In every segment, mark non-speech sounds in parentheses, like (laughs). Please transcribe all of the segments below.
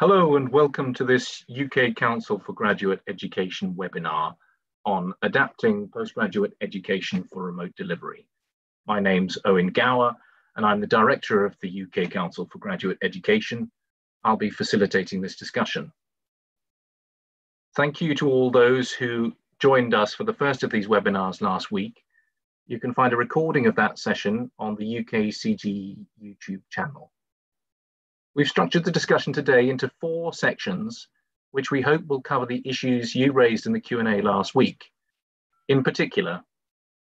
Hello and welcome to this UK Council for Graduate Education webinar on adapting postgraduate education for remote delivery. My name's Owen Gower and I'm the Director of the UK Council for Graduate Education. I'll be facilitating this discussion. Thank you to all those who joined us for the first of these webinars last week. You can find a recording of that session on the UKCG YouTube channel. We've structured the discussion today into four sections, which we hope will cover the issues you raised in the Q&A last week. In particular,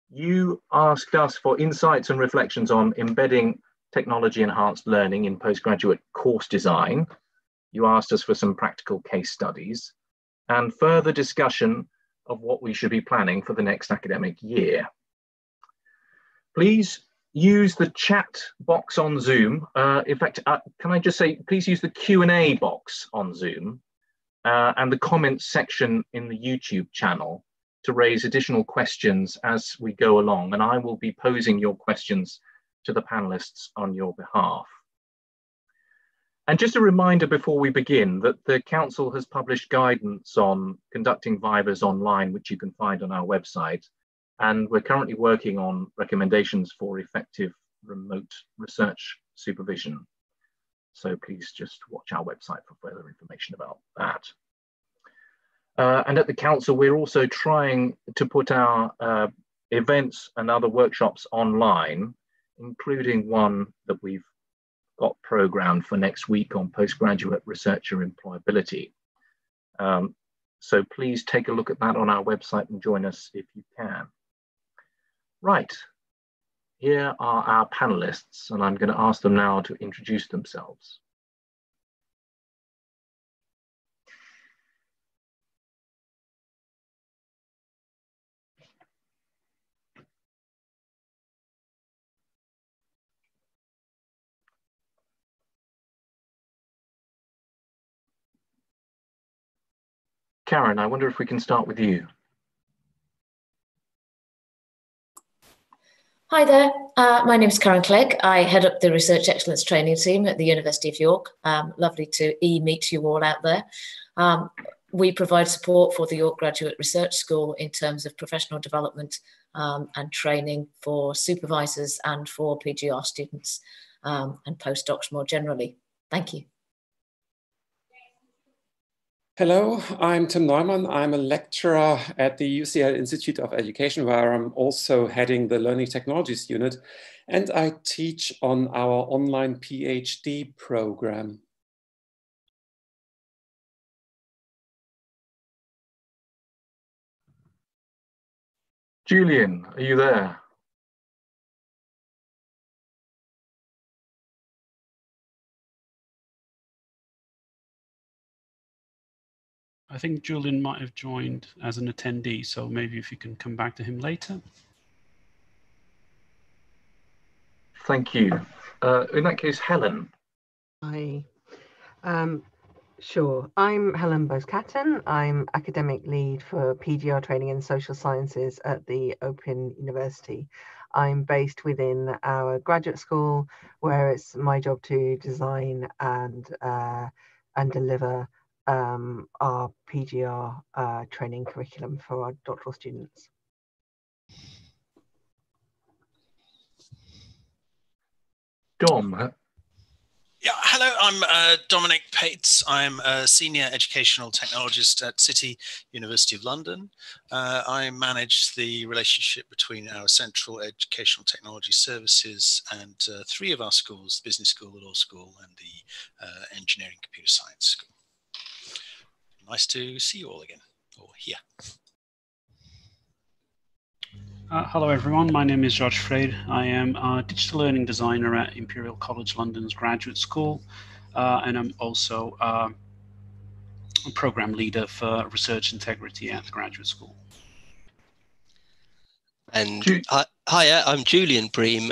you asked us for insights and reflections on embedding technology enhanced learning in postgraduate course design. You asked us for some practical case studies and further discussion of what we should be planning for the next academic year. Please use the chat box on Zoom. Uh, in fact, uh, can I just say, please use the Q&A box on Zoom uh, and the comments section in the YouTube channel to raise additional questions as we go along. And I will be posing your questions to the panelists on your behalf. And just a reminder before we begin that the Council has published guidance on conducting Vivas online, which you can find on our website. And we're currently working on recommendations for effective remote research supervision. So please just watch our website for further information about that. Uh, and at the council, we're also trying to put our uh, events and other workshops online, including one that we've got programmed for next week on postgraduate researcher employability. Um, so please take a look at that on our website and join us if you can. Right, here are our panelists, and I'm going to ask them now to introduce themselves. Karen, I wonder if we can start with you. Hi there, uh, my name is Karen Clegg. I head up the Research Excellence Training Team at the University of York. Um, lovely to e-meet you all out there. Um, we provide support for the York Graduate Research School in terms of professional development um, and training for supervisors and for PGR students um, and postdocs more generally. Thank you. Hello, I'm Tim Neumann. I'm a lecturer at the UCL Institute of Education, where I'm also heading the Learning Technologies unit, and I teach on our online PhD program. Julian, are you there? I think Julian might have joined as an attendee, so maybe if you can come back to him later. Thank you. Uh, in that case, Helen. Hi. Um, sure. I'm Helen Bowes-Catton. I'm academic lead for PGR training in social sciences at the Open University. I'm based within our graduate school, where it's my job to design and uh, and deliver um, our PGR uh, training curriculum for our doctoral students. Dom. Yeah, hello, I'm uh, Dominic Pates. I'm a senior educational technologist at City University of London. Uh, I manage the relationship between our central educational technology services and uh, three of our schools, the business school, the law school, and the uh, engineering computer science school nice to see you all again, or here. Uh, hello everyone, my name is Jorge Freire. I am a digital learning designer at Imperial College London's graduate school, uh, and I'm also uh, a program leader for research integrity at the graduate school. And hi, hiya, I'm Julian Bream.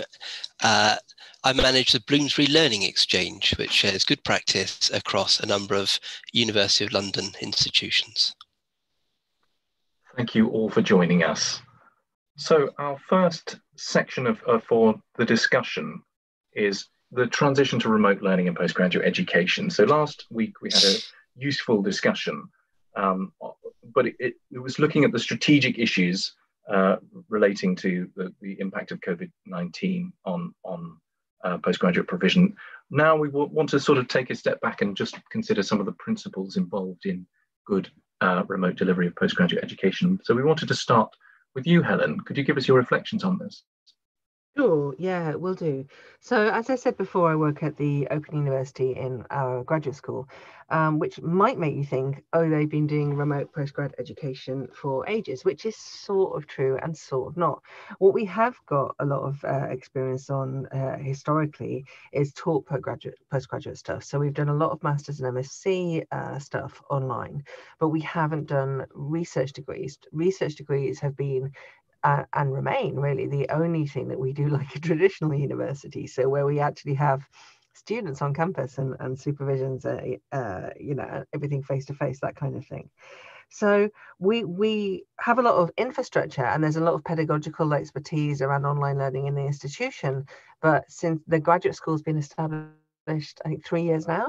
I manage the Bloomsbury Learning Exchange, which shares good practice across a number of University of London institutions. Thank you all for joining us. So our first section of, uh, for the discussion is the transition to remote learning and postgraduate education. So last week we had a useful discussion, um, but it, it, it, was looking at the strategic issues uh, relating to the, the impact of COVID-19 on, on uh, postgraduate provision. Now we want to sort of take a step back and just consider some of the principles involved in good uh, remote delivery of postgraduate education. So we wanted to start with you, Helen. Could you give us your reflections on this? Sure, yeah, we'll do. So, as I said before, I work at the Open University in our graduate school, um, which might make you think, oh, they've been doing remote postgrad education for ages, which is sort of true and sort of not. What we have got a lot of uh, experience on uh, historically is taught postgraduate, postgraduate stuff. So, we've done a lot of masters and MSc uh, stuff online, but we haven't done research degrees. Research degrees have been uh, and remain really the only thing that we do (laughs) like a traditional university. So where we actually have students on campus and, and supervisions, uh, uh, you know, everything face to face, that kind of thing. So we we have a lot of infrastructure and there's a lot of pedagogical expertise around online learning in the institution. But since the graduate school's been established, I think three years now,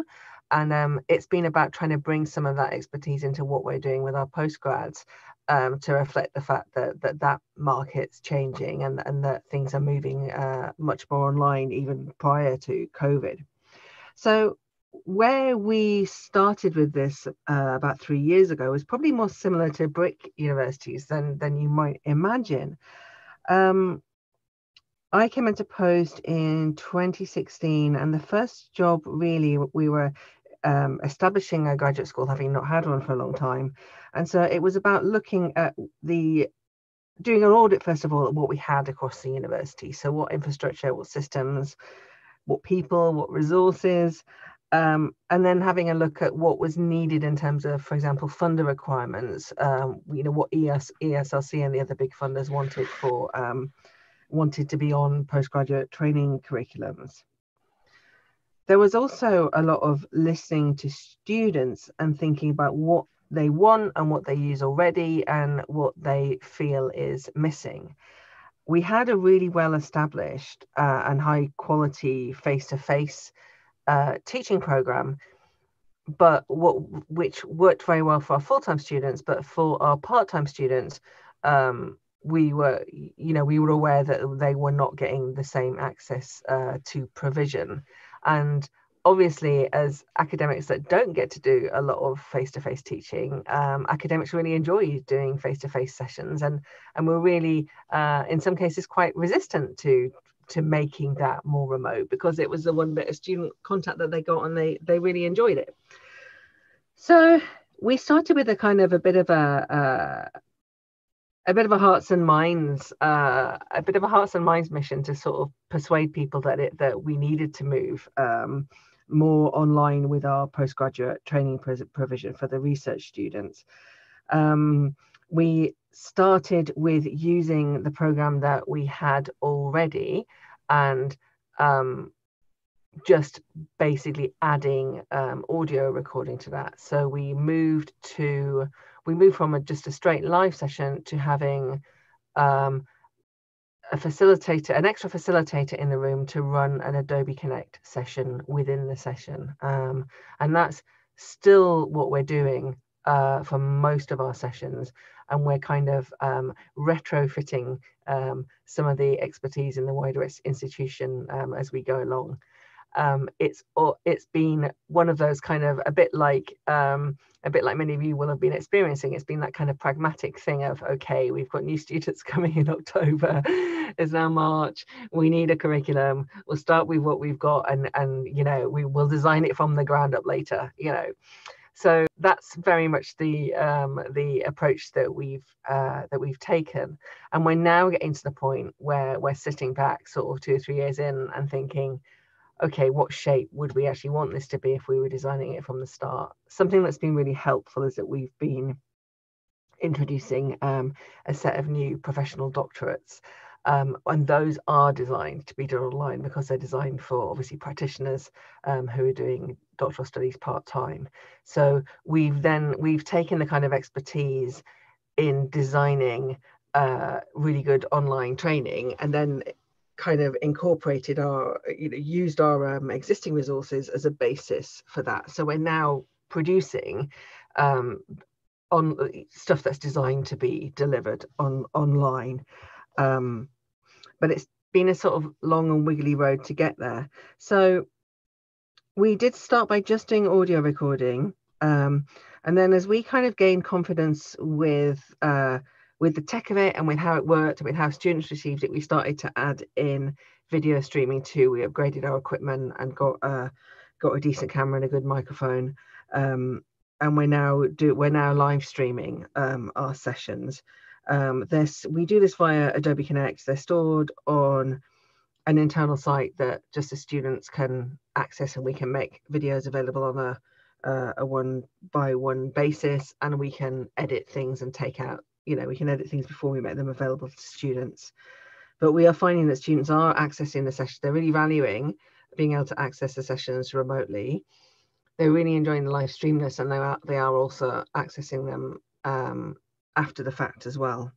and um, it's been about trying to bring some of that expertise into what we're doing with our postgrads um, to reflect the fact that that, that market's changing and, and that things are moving uh, much more online even prior to COVID. So where we started with this uh, about three years ago was probably more similar to brick universities than, than you might imagine. Um, I came into post in 2016, and the first job really we were um, establishing a graduate school, having not had one for a long time. And so it was about looking at the doing an audit first of all at what we had across the university. So what infrastructure, what systems, what people, what resources, um, and then having a look at what was needed in terms of, for example, funder requirements. Um, you know what ES, ESRC and the other big funders wanted for um, wanted to be on postgraduate training curriculums. There was also a lot of listening to students and thinking about what they want and what they use already and what they feel is missing. We had a really well established uh, and high quality face to face teaching program, but what which worked very well for our full time students, but for our part time students, um, we were you know we were aware that they were not getting the same access uh, to provision and obviously, as academics that don't get to do a lot of face-to-face teaching, um, academics really enjoy doing face-to-face sessions, and and we're really, uh, in some cases, quite resistant to to making that more remote because it was the one bit of student contact that they got, and they they really enjoyed it. So we started with a kind of a bit of a, a bit of a hearts and minds uh, a bit of a hearts and minds mission to sort of persuade people that it that we needed to move um, more online with our postgraduate training provision for the research students. Um, we started with using the program that we had already and um, just basically adding um, audio recording to that. So we moved to we move from a, just a straight live session to having um, a facilitator, an extra facilitator in the room to run an Adobe Connect session within the session. Um, and that's still what we're doing uh, for most of our sessions. And we're kind of um, retrofitting um, some of the expertise in the wider institution um, as we go along um, it's it's been one of those kind of a bit like um, a bit like many of you will have been experiencing. It's been that kind of pragmatic thing of okay, we've got new students (laughs) coming in October. it's now March. We need a curriculum. We'll start with what we've got, and and you know we will design it from the ground up later. You know. So that's very much the um, the approach that we've uh, that we've taken, and we're now getting to the point where we're sitting back, sort of two or three years in, and thinking, okay, what shape would we actually want this to be if we were designing it from the start? Something that's been really helpful is that we've been introducing um, a set of new professional doctorates. Um, and those are designed to be done online because they're designed for obviously practitioners um, who are doing doctoral studies part time. So we've then we've taken the kind of expertise in designing uh, really good online training and then kind of incorporated our, you know, used our um, existing resources as a basis for that. So we're now producing um, on stuff that's designed to be delivered on online. Um, but it's been a sort of long and wiggly road to get there. So we did start by just doing audio recording. Um, and then as we kind of gained confidence with uh, with the tech of it and with how it worked and with how students received it, we started to add in video streaming too. We upgraded our equipment and got uh, got a decent camera and a good microphone. Um, and we're now do we're now live streaming um, our sessions. Um, this we do this via Adobe Connect. They're stored on an internal site that just the students can access, and we can make videos available on a uh, a one by one basis, and we can edit things and take out. You know, we can edit things before we make them available to students. But we are finding that students are accessing the session. They're really valuing being able to access the sessions remotely they're really enjoying the live streamness and they are, they are also accessing them um, after the fact as well.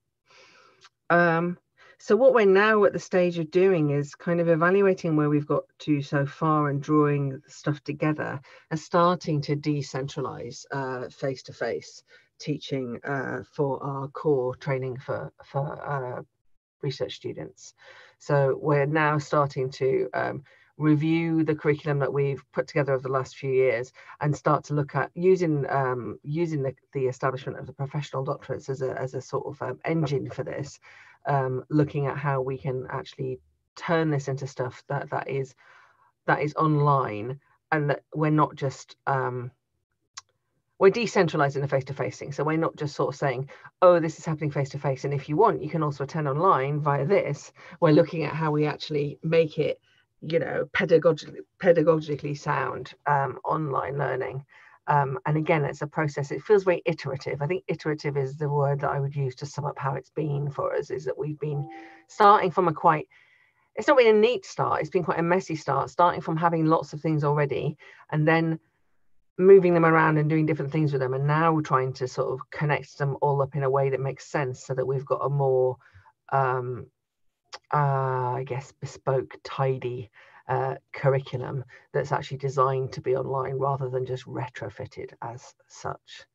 Um, so what we're now at the stage of doing is kind of evaluating where we've got to so far and drawing stuff together and starting to decentralize uh, face-to-face teaching uh, for our core training for, for research students. So we're now starting to um, review the curriculum that we've put together over the last few years and start to look at using um, using the, the establishment of the professional doctorates as a, as a sort of um, engine for this, um, looking at how we can actually turn this into stuff that that is that is online and that we're not just um, we're decentralizing the face-to-face thing so we're not just sort of saying oh this is happening face-to-face and if you want you can also attend online via this. We're looking at how we actually make it you know pedagogically pedagogically sound um, online learning. Um, and again it's a process it feels very iterative. I think iterative is the word that i would use to sum up how it's been for us is that we've been starting from a quite it's not been a neat start it's been quite a messy start starting from having lots of things already and then moving them around and doing different things with them and now trying to sort of connect them all up in a way that makes sense so that we've got a more um, uh, I guess, bespoke, tidy uh, curriculum that's actually designed to be online rather than just retrofitted as such.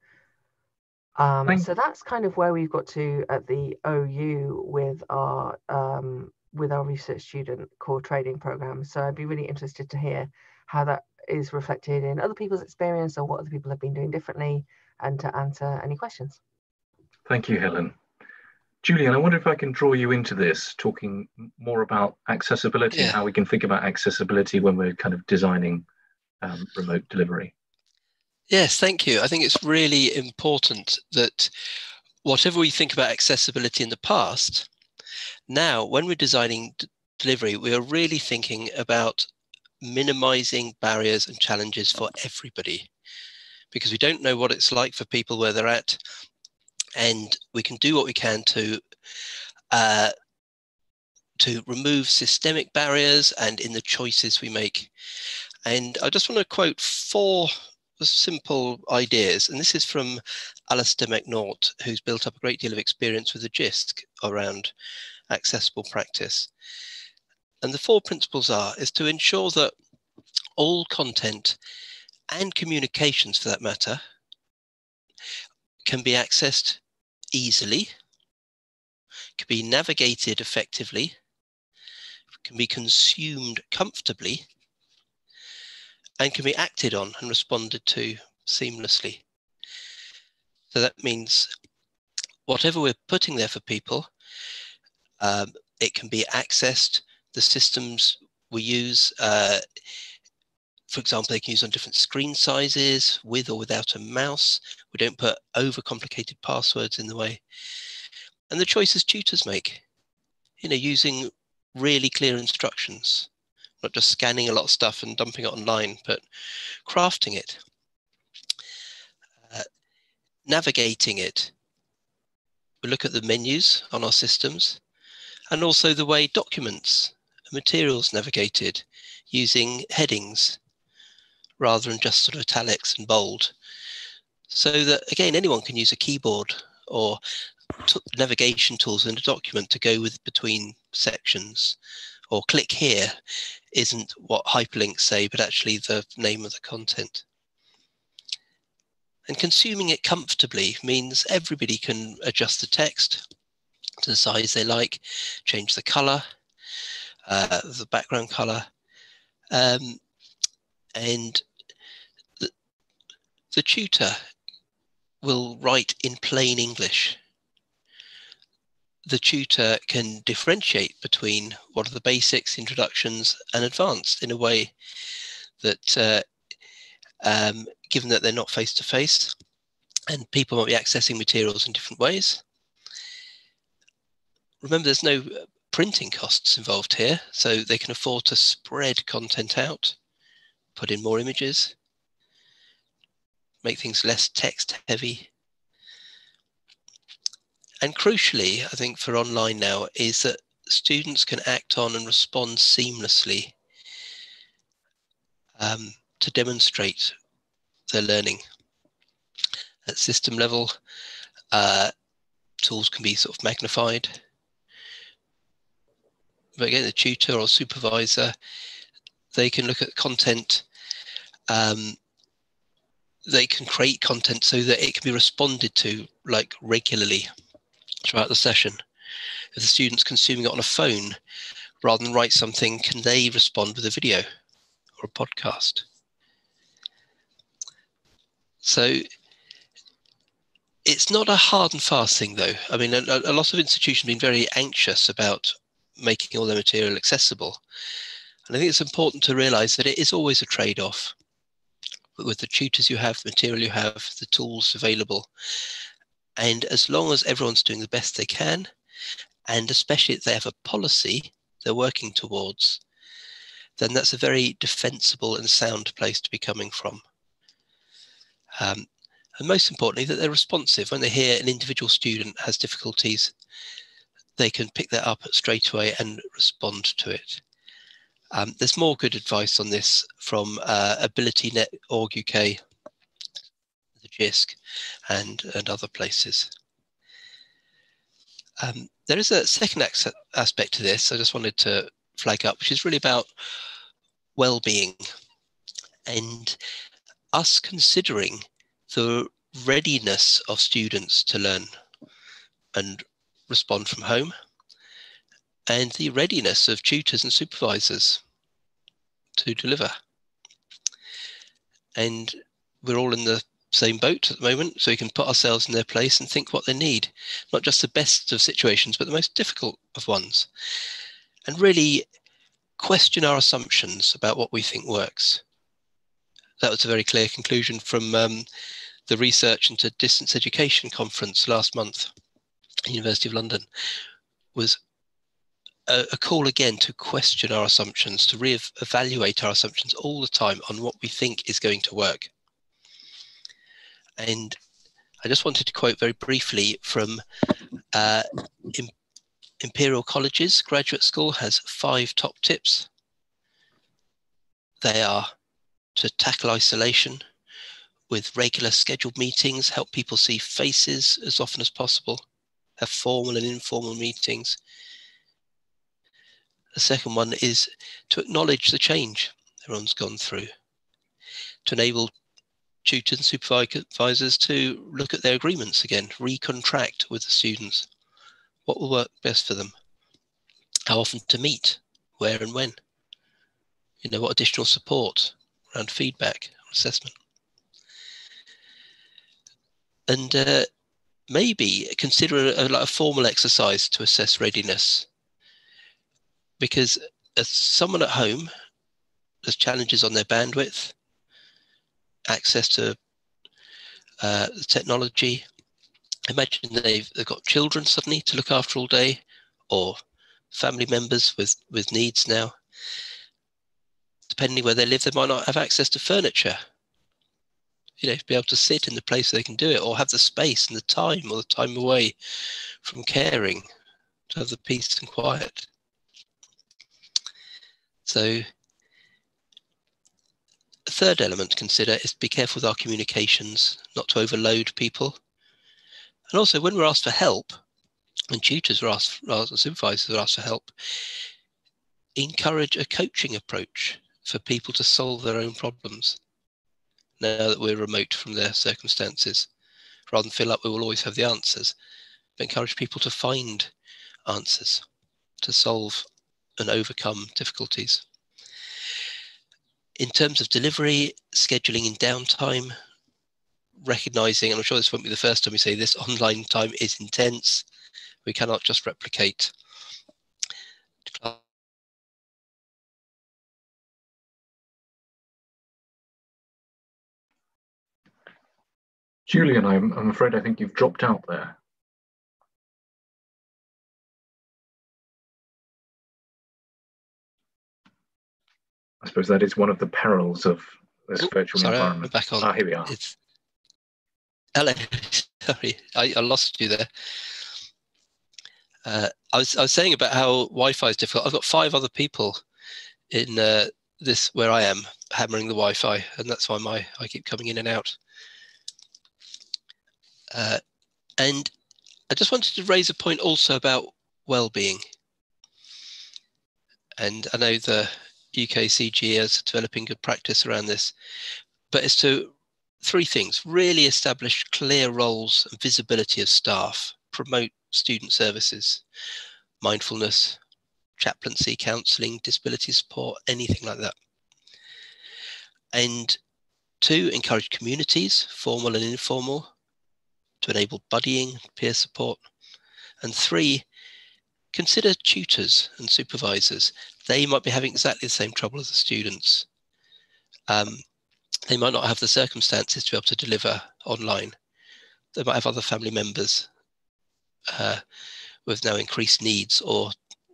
Um, so that's kind of where we've got to at the OU with our um, with our research student core training program. So I'd be really interested to hear how that is reflected in other people's experience or what other people have been doing differently and to answer any questions. Thank you, Helen. Julian, I wonder if I can draw you into this, talking more about accessibility, yeah. how we can think about accessibility when we're kind of designing um, remote delivery. Yes, thank you. I think it's really important that whatever we think about accessibility in the past, now when we're designing d- delivery, we are really thinking about minimizing barriers and challenges for everybody because we don't know what it's like for people where they're at and we can do what we can to uh, to remove systemic barriers and in the choices we make. And I just want to quote four simple ideas, and this is from Alistair McNaught, who's built up a great deal of experience with the JISC around accessible practice. And the four principles are is to ensure that all content and communications for that matter can be accessed easily, can be navigated effectively, can be consumed comfortably, and can be acted on and responded to seamlessly. So that means whatever we're putting there for people, um, it can be accessed. The systems we use uh, for example, they can use on different screen sizes with or without a mouse. We don't put overcomplicated passwords in the way. And the choices tutors make, you know, using really clear instructions, not just scanning a lot of stuff and dumping it online, but crafting it, uh, navigating it. We look at the menus on our systems and also the way documents materials navigated using headings rather than just sort of italics and bold. So that again, anyone can use a keyboard or navigation tools in a document to go with between sections or click here isn't what hyperlinks say, but actually the name of the content. And consuming it comfortably means everybody can adjust the text to the size they like, change the color, uh, the background color, um, and the, the tutor will write in plain English. The tutor can differentiate between what are the basics, introductions, and advanced in a way that uh, um, given that they're not face to face and people might be accessing materials in different ways. Remember, there's no printing costs involved here, so they can afford to spread content out, put in more images, make things less text heavy. And crucially, I think for online now, is that students can act on and respond seamlessly um, to demonstrate their learning. At system level, uh, tools can be sort of magnified. Again, the tutor or supervisor, they can look at content. Um, they can create content so that it can be responded to like regularly throughout the session. If the student's consuming it on a phone, rather than write something, can they respond with a video or a podcast? So it's not a hard and fast thing, though. I mean, a, a lot of institutions have been very anxious about making all their material accessible. And I think it's important to realize that it is always a trade off with the tutors you have, the material you have, the tools available. And as long as everyone's doing the best they can, and especially if they have a policy they're working towards, then that's a very defensible and sound place to be coming from. Um, and most importantly, that they're responsive. When they hear an individual student has difficulties, they can pick that up straight away and respond to it. Um, there's more good advice on this from uh, AbilityNet.org UK, the JISC, and, and other places. Um, there is a second aspect to this I just wanted to flag up, which is really about well-being and us considering the readiness of students to learn and respond from home and the readiness of tutors and supervisors to deliver. And we're all in the same boat at the moment, so we can put ourselves in their place and think what they need, not just the best of situations, but the most difficult of ones. And really question our assumptions about what we think works that was a very clear conclusion from um, the Research into Distance Education conference last month, University of London, was a, a call again to question our assumptions, to re-evaluate our assumptions all the time on what we think is going to work. And I just wanted to quote very briefly from uh, Imperial College's graduate school has five top tips. They are to tackle isolation with regular scheduled meetings, help people see faces as often as possible, have formal and informal meetings. The second one is to acknowledge the change everyone's gone through, to enable tutors and supervisors to look at their agreements again, recontract with the students. What will work best for them? How often to meet? Where and when? You know, what additional support around feedback assessment. And uh, maybe consider a, like a formal exercise to assess readiness. Because as someone at home, there's challenges on their bandwidth, access to uh, technology. Imagine they've, they've got children suddenly to look after all day, or family members with, with needs now depending where they live, they might not have access to furniture. You know, be able to sit in the place they can do it, or have the space and the time, or the time away from caring, to have the peace and quiet. So, a third element to consider is to be careful with our communications, not to overload people. And also, when we're asked for help, when tutors are asked, or supervisors are asked for help, encourage a coaching approach for people to solve their own problems now that we're remote from their circumstances, rather than feel like we will always have the answers, but encourage people to find answers, to solve and overcome difficulties. In terms of delivery, scheduling in downtime, recognizing, and I'm sure this won't be the first time we say this, (laughs) online time is intense. We cannot just replicate Julian, I'm, I'm afraid I think you've dropped out there. I suppose that is one of the perils of this Ooh, virtual sorry, environment. I'm back on. Ah, here we are. It's... Hello, (laughs) sorry, I, I lost you there. Uh, I was I was saying about how Wi-Fi is difficult. I've got five other people in uh, this where I am hammering the Wi-Fi, and that's why my I keep coming in and out. Uh, and I just wanted to raise a point also about well-being. And I know the UKCG is developing good practice around this, but it's to three things really establish clear roles and visibility of staff, promote student services, mindfulness, chaplaincy, counselling, disability support, anything like that. And two, encourage communities, formal and informal, to enable buddying, peer support. And three, consider tutors and supervisors. They might be having exactly the same trouble as the students. Um, they might not have the circumstances to be able to deliver online. They might have other family members uh, with now increased needs or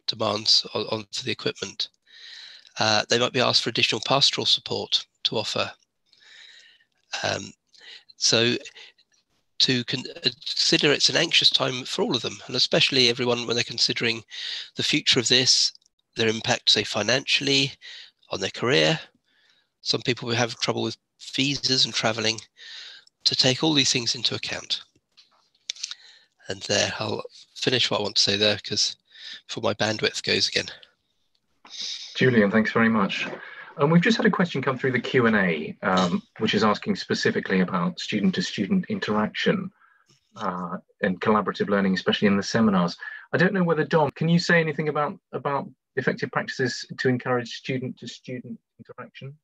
demands on, on for the equipment. Uh, they might be asked for additional pastoral support to offer. Um, so to uh, consider it's an anxious time for all of them, and especially everyone when they're considering the future of this, their impact, say, financially, on their career. Some people will have trouble with visas and traveling, to take all these things into account. And there, I'll finish what I want to say there because before my bandwidth goes again. Julian, thanks very much. And we've just had a question come through the Q&A, um, which is asking specifically about student-to-student interaction uh, and collaborative learning, especially in the seminars. I don't know whether, Dom, can you say anything about, about effective practices to encourage student-to-student interaction?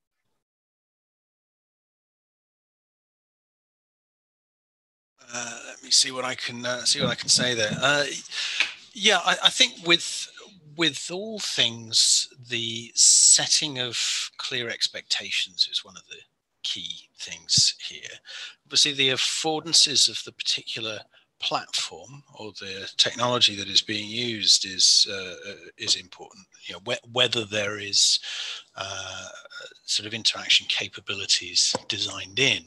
Uh, let me see what I can uh, see what I can say there. Uh, yeah, I, I, think with with all things, the setting of clear expectations is one of the key things here. Obviously, the affordances of the particular platform or the technology that is being used is uh, is important. You know, wh whether there is uh, sort of interaction capabilities designed in,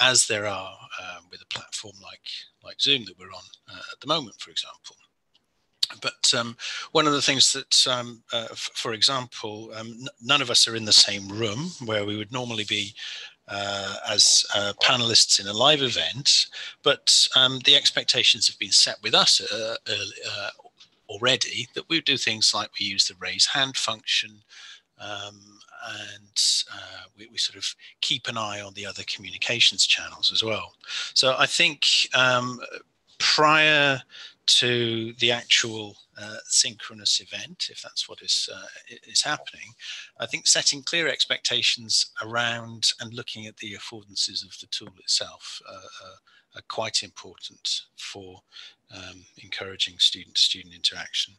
as there are uh, with a platform like like Zoom that we're on uh, at the moment, for example. But um, one of the things that, um, uh, for example, um, none of us are in the same room where we would normally be uh, as uh, panelists in a live event, but um, the expectations have been set with us uh, uh, already that we do things like we use the raise hand function um, and uh, we, we, sort of keep an eye on the other communications channels as well. So I think um, prior to the actual uh, synchronous event, if that's what is uh, is happening, I think setting clear expectations around and looking at the affordances of the tool itself uh, uh are quite important for um, encouraging student-student interaction.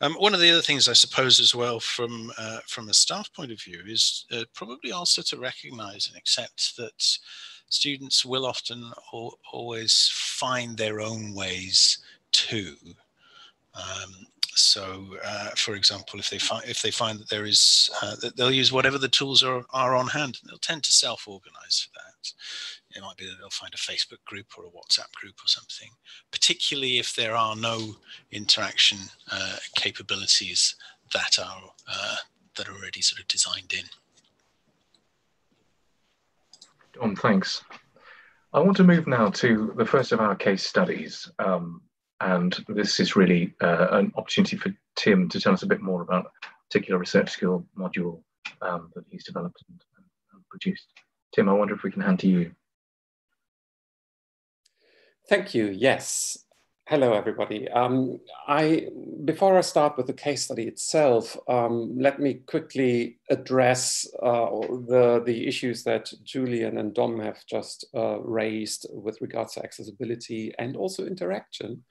Um, one of the other things I suppose as well from uh, from a staff point of view is uh, probably also to recognise and accept that students will often always find their own ways too. Um, so, uh, for example, if they find if they find that there is, uh, that they'll use whatever the tools are, are on hand, and they'll tend to self-organize for that. It might be that they'll find a Facebook group or a WhatsApp group or something. Particularly if there are no interaction uh, capabilities that are uh, that are already sort of designed in. Dom, thanks. I want to move now to the first of our case studies. Um, and this is really uh, an opportunity for Tim to tell us a bit more about a particular research skill module um, that he's developed and, and produced. Tim, I wonder if we can hand to you. Thank you. Yes. Hello, everybody. Um, I, before I start with the case study itself, um, let me quickly address uh, the, the issues that Julian and Dom have just uh, raised with regards to accessibility and also interaction.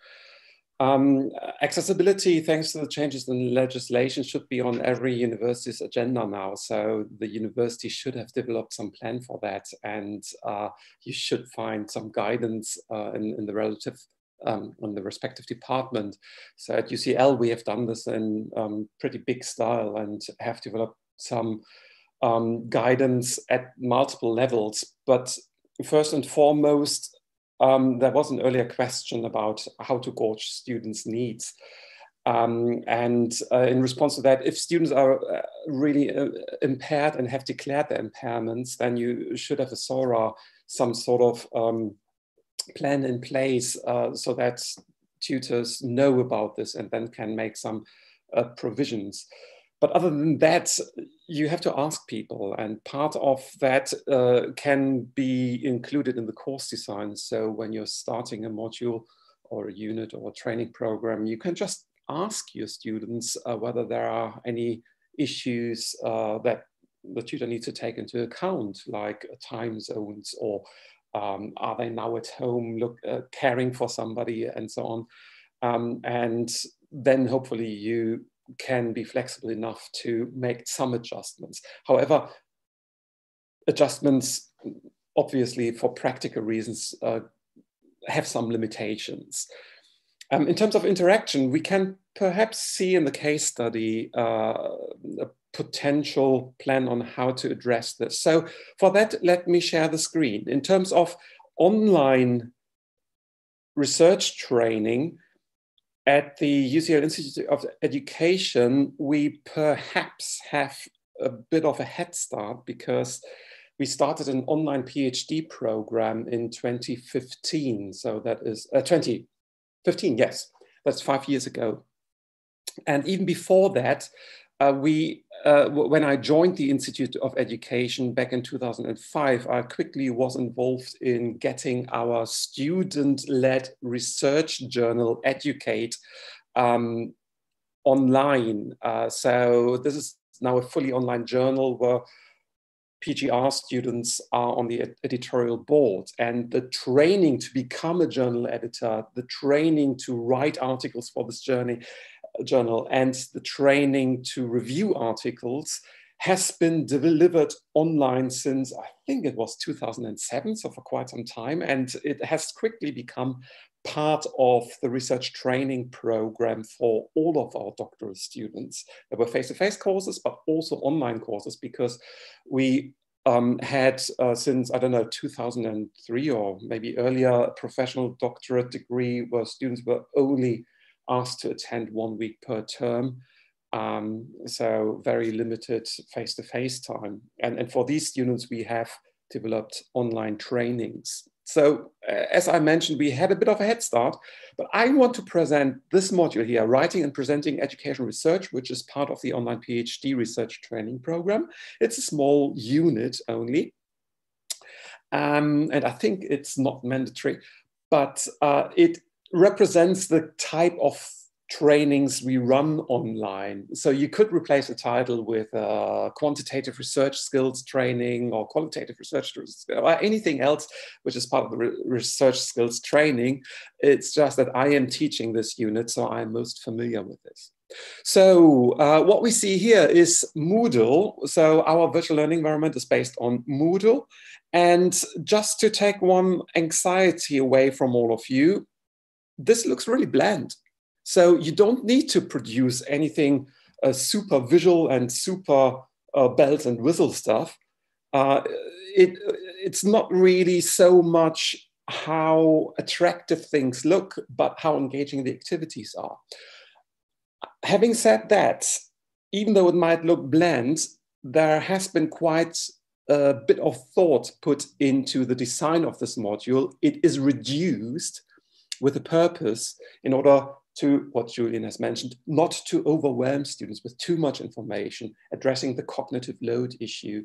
Um, accessibility, thanks to the changes in legislation, should be on every university's agenda now. So the university should have developed some plan for that, and uh, you should find some guidance uh, in, in, the relative um, on the respective department. So at UCL, we have done this in um, pretty big style and have developed some um, guidance at multiple levels. But first and foremost, um, there was an earlier question about how to gauge students' needs. Um, and uh, in response to that, if students are uh, really uh, impaired and have declared their impairments, then you should have a SORA, some sort of um, plan in place uh, so that tutors know about this and then can make some uh, provisions. But other than that, you have to ask people, and part of that uh, can be included in the course design. So when you're starting a module or a unit or a training program, you can just ask your students uh, whether there are any issues uh, that the tutor needs to take into account, like time zones or um, are they now at home look, uh, caring for somebody and so on. Um, and then hopefully you can be flexible enough to make some adjustments. However, adjustments, obviously for practical reasons, uh, have some limitations. Um, in terms of interaction, we can perhaps see in the case study uh, a potential plan on how to address this. So for that, let me share the screen. In terms of online research training, at the UCL Institute of Education, we perhaps have a bit of a head start because we started an online PhD program in 2015. So that is uh, 2015, yes, that's five years ago. And even before that, uh, we, uh, when I joined the Institute of Education back in 2005, I quickly was involved in getting our student-led research journal, Educate, um, online. Uh, so this is now a fully online journal where PGR students are on the editorial board and the training to become a journal editor, the training to write articles for this journey journal and the training to review articles has been delivered online since I think it was 2007, so for quite some time, and it has quickly become part of the research training program for all of our doctoral students. There were face-to-face -face courses, but also online courses because we um, had uh, since, I don't know, 2003 or maybe earlier, a professional doctorate degree where students were only asked to attend one week per term. Um, so very limited face-to-face time. And, and for these students, we have developed online trainings. So uh, as I mentioned, we had a bit of a head start, but I want to present this module here, Writing and Presenting Education Research, which is part of the online PhD research training program. It's a small unit only. Um, and I think it's not mandatory, but uh, it represents the type of trainings we run online. So you could replace the title with uh, quantitative research skills training or qualitative research or anything else which is part of the re research skills training. It's just that I am teaching this unit, so I'm most familiar with this. So uh, what we see here is Moodle. So our virtual learning environment is based on Moodle. And just to take one anxiety away from all of you, this looks really bland. So you don't need to produce anything uh, super visual and super uh, bells and whistle stuff. Uh, it, it's not really so much how attractive things look, but how engaging the activities are. Having said that, even though it might look bland, there has been quite a bit of thought put into the design of this module. It is reduced with a purpose in order to what Julian has mentioned, not to overwhelm students with too much information, addressing the cognitive load issue,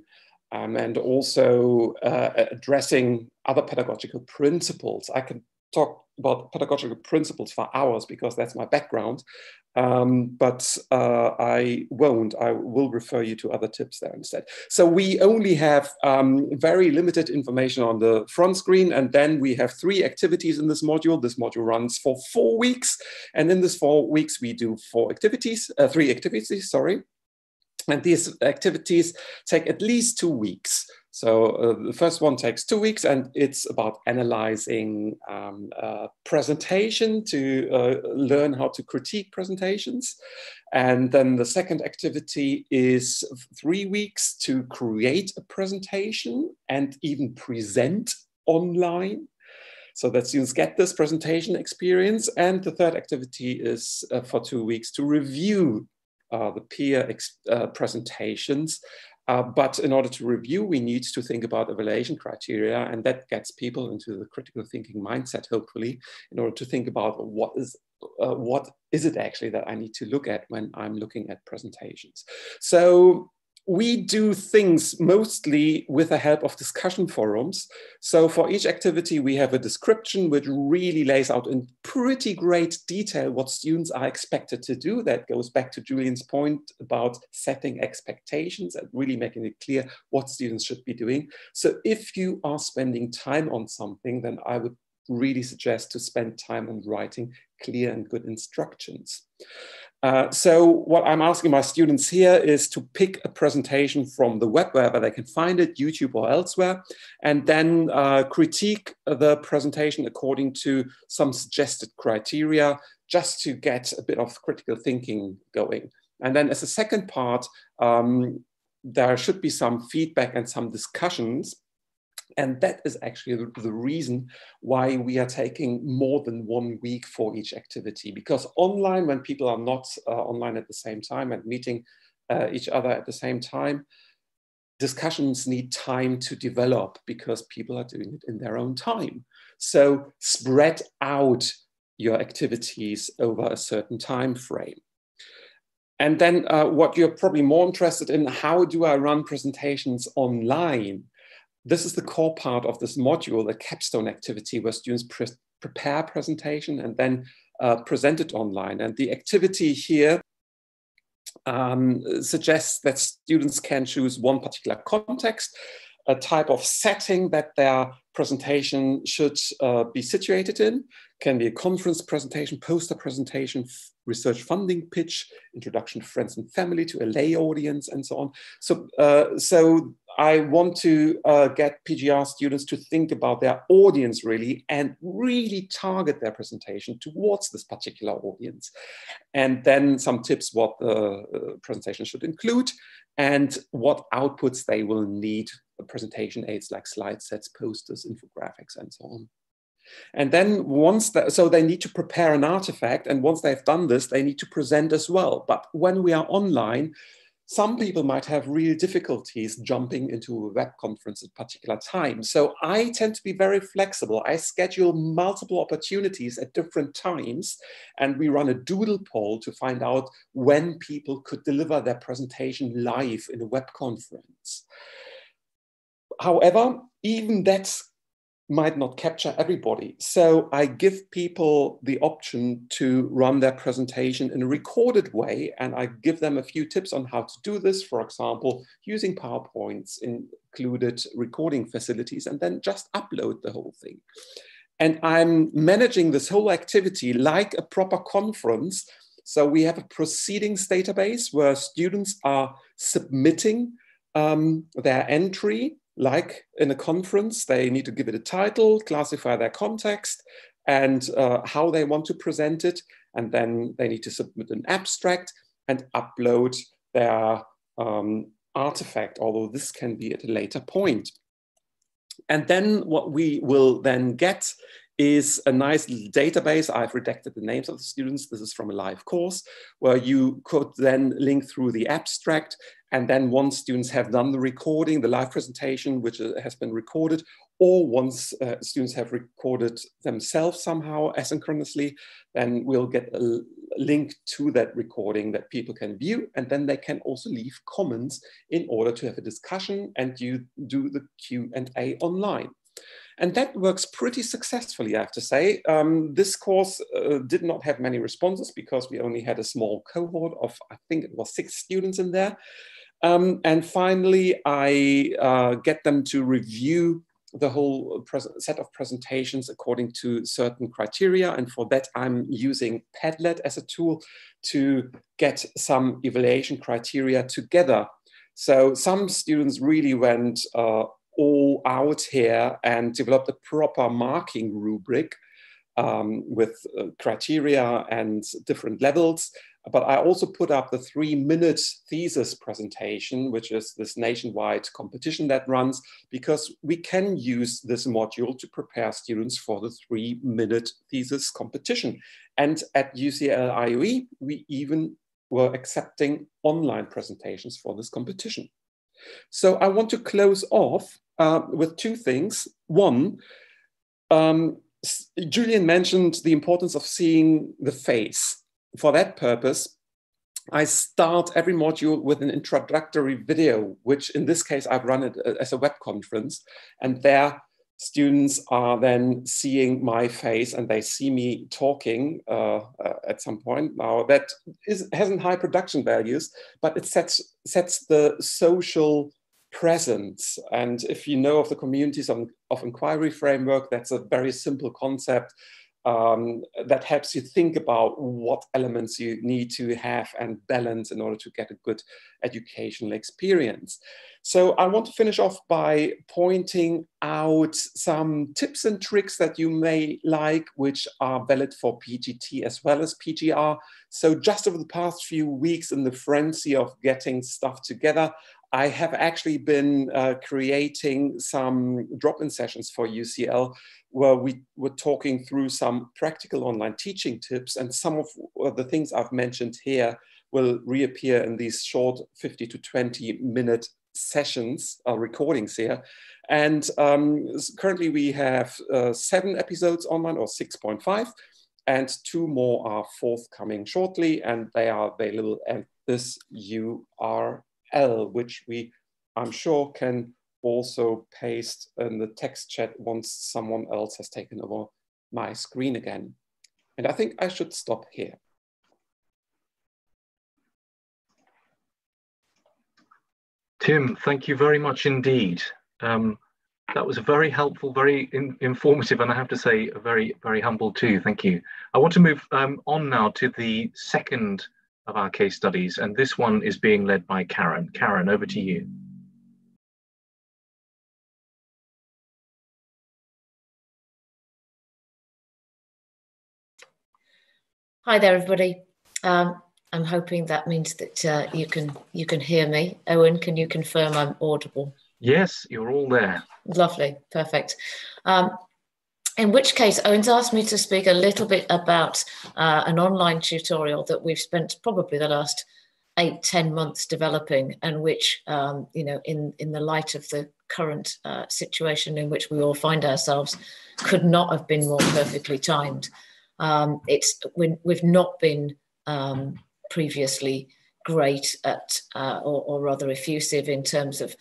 um, and also uh, addressing other pedagogical principles. I can talk about pedagogical principles for hours because that's my background, um, but uh, I won't. I will refer you to other tips there instead. So we only have um, very limited information on the front screen, and then we have three activities in this module. This module runs for four weeks, and in this four weeks we do four activities, uh, three activities, sorry. And these activities take at least two weeks. So uh, the first one takes two weeks and it's about analyzing um, presentation to uh, learn how to critique presentations. And then the second activity is three weeks to create a presentation and even present online so that students get this presentation experience. And the third activity is uh, for two weeks to review the peer uh, presentations. Uh, but in order to review, we need to think about evaluation criteria, and that gets people into the critical thinking mindset, hopefully, in order to think about what is uh, what is it actually that I need to look at when I'm looking at presentations. So we do things mostly with the help of discussion forums. So for each activity, we have a description which really lays out in pretty great detail what students are expected to do. That goes back to Julian's point about setting expectations and really making it clear what students should be doing. So if you are spending time on something, then I would really suggest to spend time on writing clear and good instructions. Uh, so what I'm asking my students here is to pick a presentation from the web wherever they can find it, YouTube or elsewhere, and then uh, critique the presentation according to some suggested criteria just to get a bit of critical thinking going. And then as a second part, um, there should be some feedback and some discussions and that is actually the, reason why we are taking more than one week for each activity. Because online, when people are not uh, online at the same time and meeting uh, each other at the same time, discussions need time to develop because people are doing it in their own time. So spread out your activities over a certain time frame. And then uh, what you're probably more interested in, how do I run presentations online? This is the core part of this module, the capstone activity where students pre prepare presentation and then uh, present it online. And the activity here um, suggests that students can choose one particular context, a type of setting that their presentation should uh, be situated in. Can be a conference presentation, poster presentation, research funding pitch, introduction to friends and family, to a lay audience, and so on. So, uh, so I want to uh, get PGR students to think about their audience really and really target their presentation towards this particular audience. And then some tips what the uh, presentation should include and what outputs they will need, the presentation aids like slide sets, posters, infographics, and so on. And then once that, so they need to prepare an artifact. And once they've done this, they need to present as well. But when we are online, some people might have real difficulties jumping into a web conference at particular times. So I tend to be very flexible. I schedule multiple opportunities at different times, and we run a doodle poll to find out when people could deliver their presentation live in a web conference. However, even that's might not capture everybody. So I give people the option to run their presentation in a recorded way, and I give them a few tips on how to do this, for example, using PowerPoints included recording facilities, and then just upload the whole thing. And I'm managing this whole activity like a proper conference. So we have a proceedings database where students are submitting um, their entry like in a conference, they need to give it a title, classify their context, and uh, how they want to present it. And then they need to submit an abstract and upload their um, artifact, although this can be at a later point. And then what we will then get is a nice database. I've redacted the names of the students. This is from a live course where you could then link through the abstract. And then once students have done the recording, the live presentation, which uh, has been recorded, or once uh, students have recorded themselves somehow asynchronously, then we'll get a link to that recording that people can view. And then they can also leave comments in order to have a discussion and you do the Q&A online. And that works pretty successfully, I have to say. Um, this course uh, did not have many responses because we only had a small cohort of, I think it was six students in there. Um, and finally, I uh, get them to review the whole set of presentations according to certain criteria. And for that, I'm using Padlet as a tool to get some evaluation criteria together. So some students really went uh, all out here and developed a proper marking rubric um, with uh, criteria and different levels. But I also put up the three minute thesis presentation, which is this nationwide competition that runs, because we can use this module to prepare students for the three minute thesis competition. And at UCL IOE, we even were accepting online presentations for this competition. So I want to close off uh, with two things. One, um, Julian mentioned the importance of seeing the face. For that purpose, I start every module with an introductory video, which in this case, I've run it uh, as a web conference. And there, students are then seeing my face and they see me talking uh, uh, at some point. Now, that is, hasn't high production values, but it sets, sets the social presence. And if you know of the communities of, of inquiry framework, that's a very simple concept um, that helps you think about what elements you need to have and balance in order to get a good educational experience. So I want to finish off by pointing out some tips and tricks that you may like, which are valid for PGT as well as PGR. So just over the past few weeks in the frenzy of getting stuff together, I have actually been uh, creating some drop-in sessions for UCL where we were talking through some practical online teaching tips and some of the things I've mentioned here will reappear in these short 50 to 20 minute sessions, uh, recordings here. And um, currently we have uh, seven episodes online or 6.5 and two more are forthcoming shortly and they are available at this URL L, which we, I'm sure, can also paste in the text chat once someone else has taken over my screen again. And I think I should stop here. Tim, thank you very much indeed. Um, that was very helpful, very in, informative, and I have to say, very, very humble too. Thank you. I want to move um, on now to the second of our case studies, and this one is being led by Karen. Karen, over to you. Hi there, everybody. Um, I'm hoping that means that uh, you can you can hear me. Owen, can you confirm I'm audible? Yes, you're all there. Lovely, perfect. Um, in which case, Owen's asked me to speak a little bit about uh, an online tutorial that we've spent probably the last eight, ten months developing, and which, um, you know, in, in the light of the current uh, situation in which we all find ourselves, could not have been more perfectly timed. Um, it's we, have not been um, previously great at, uh, or, or, rather effusive in terms of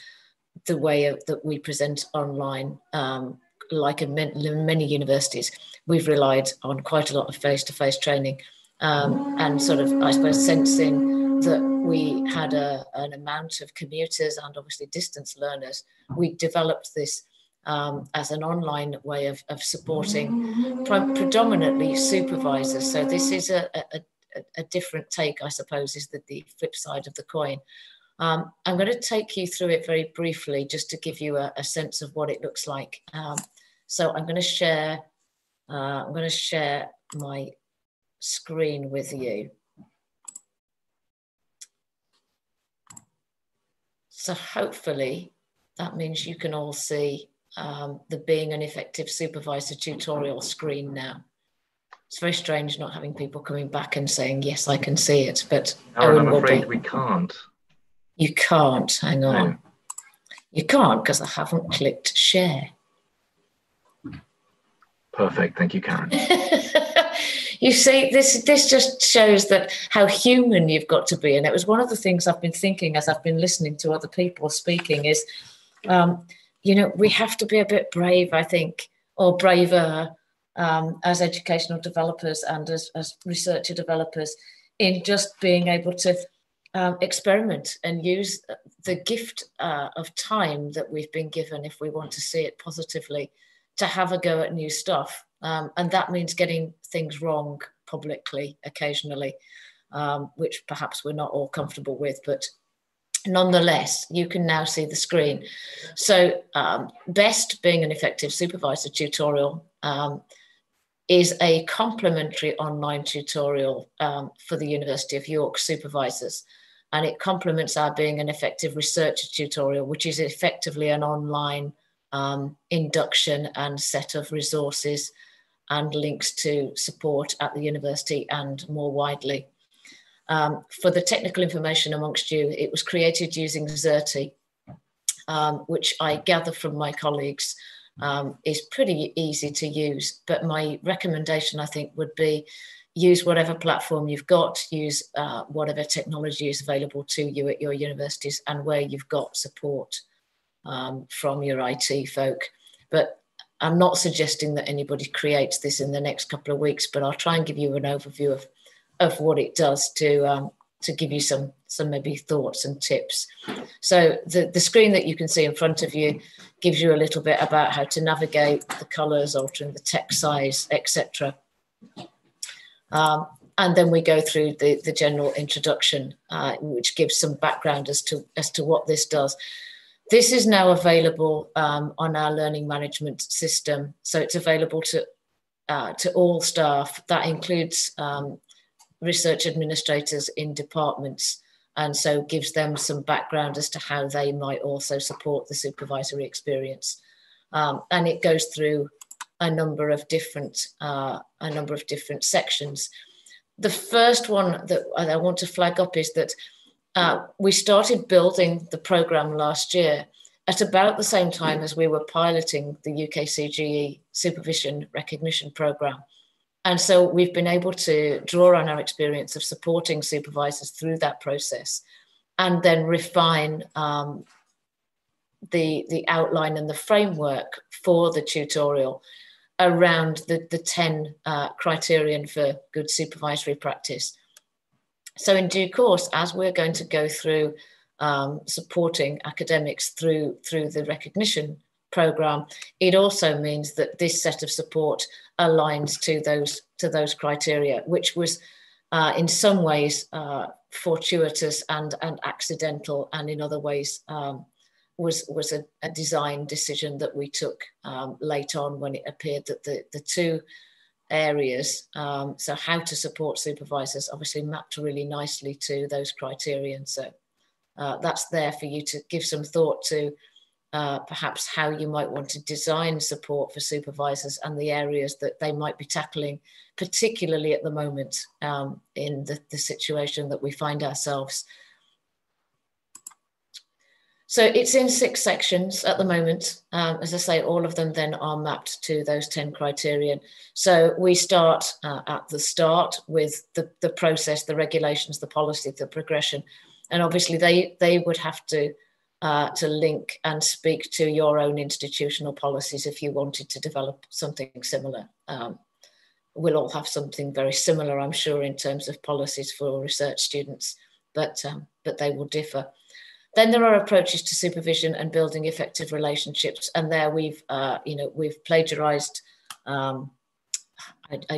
the way that we present online um, like in many universities, we've relied on quite a lot of face-to-face training um, and sort of, I suppose, sensing that we had a, an amount of commuters and obviously distance learners, we developed this um, as an online way of, of supporting predominantly supervisors. So this is a, a, a, different take, I suppose, is the, the flip side of the coin. Um, I'm going to take you through it very briefly just to give you a, a sense of what it looks like. Um, so I'm going to share, uh, I'm going to share my screen with you. So hopefully that means you can all see um, the being an effective supervisor tutorial screen now. It's very strange not having people coming back and saying, yes, I can see it, but Karen, I'm afraid we can't. You can't, hang on. No. You can't because I haven't clicked share. Perfect, thank you, Karen. (laughs) you see, this this just shows that how human you've got to be. And it was one of the things I've been thinking as I've been listening to other people speaking is, um, you know, we have to be a bit brave, I think, or braver um, as educational developers and as, as researcher developers in just being able to um, experiment and use the gift uh, of time that we've been given if we want to see it positively to have a go at new stuff um, and that means getting things wrong publicly occasionally, um, which perhaps we're not all comfortable with, but nonetheless, you can now see the screen. So um, BEST being an effective supervisor tutorial um, is a complementary online tutorial um, for the University of York supervisors. And it complements our being an effective researcher tutorial, which is effectively an online um, induction and set of resources and links to support at the university and more widely. Um, for the technical information amongst you, it was created using Xerte, um, which I gather from my colleagues um, is pretty easy to use. But my recommendation, I think, would be use whatever platform you've got, use uh, whatever technology is available to you at your universities and where you've got support um, from your IT folk. But I'm not suggesting that anybody creates this in the next couple of weeks, but I'll try and give you an overview of, of what it does to um, to give you some some maybe thoughts and tips. So the, the screen that you can see in front of you gives you a little bit about how to navigate the colors, altering the text size, etc. Um, and then we go through the, the general introduction, uh, which gives some background as to as to what this does. This is now available um, on our learning management system. So it's available to, uh, to all staff. That includes um, research administrators in departments and so gives them some background as to how they might also support the supervisory experience. Um, and it goes through a number of different uh, a number of different sections. The first one that I want to flag up is that uh, we started building the program last year at about the same time as we were piloting the UK CGE supervision recognition program. And so we've been able to draw on our experience of supporting supervisors through that process and then refine um, the, the outline and the framework for the tutorial around the, the 10 uh, criterion for good supervisory practice. So in due course, as we're going to go through um, supporting academics through, through the recognition program, it also means that this set of support aligns to those, to those criteria, which was uh, in some ways uh, fortuitous and, and accidental, and in other ways um, was, was a, a, design decision that we took um, late on when it appeared that the, the two areas. Um, so how to support supervisors obviously mapped really nicely to those criterion. So uh, that's there for you to give some thought to uh, perhaps how you might want to design support for supervisors and the areas that they might be tackling, particularly at the moment um, in the, the situation that we find ourselves so it's in six sections at the moment. Um, as I say, all of them then are mapped to those 10 criterion. So we start uh, at the start with the, the process, the regulations, the policy, the progression. And obviously they, they would have to, uh, to link and speak to your own institutional policies if you wanted to develop something similar. Um, we'll all have something very similar, I'm sure, in terms of policies for research students, but, um, but they will differ. Then there are approaches to supervision and building effective relationships, and there we've, uh, you know, we've plagiarized. Um,